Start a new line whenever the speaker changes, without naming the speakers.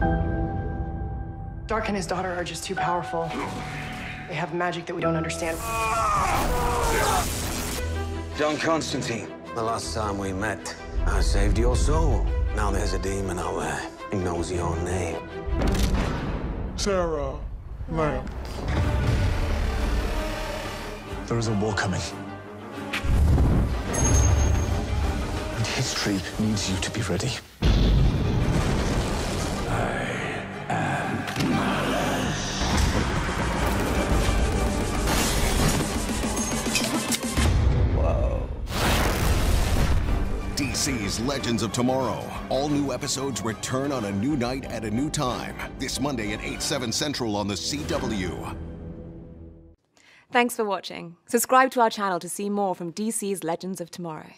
Darhk and his daughter are just too powerful. They have magic that we don't understand.
John Constantine. The last time we met, I saved your soul. Now there's a demon out there. He knows your name.
Sara Lance.
There is a war coming. And history needs you to be ready.
DC's Legends of Tomorrow. All new episodes return on a new night at a new time. This Monday at 8, 7 Central on the CW.
Thanks for watching. Subscribe to our channel to see more from DC's Legends of Tomorrow.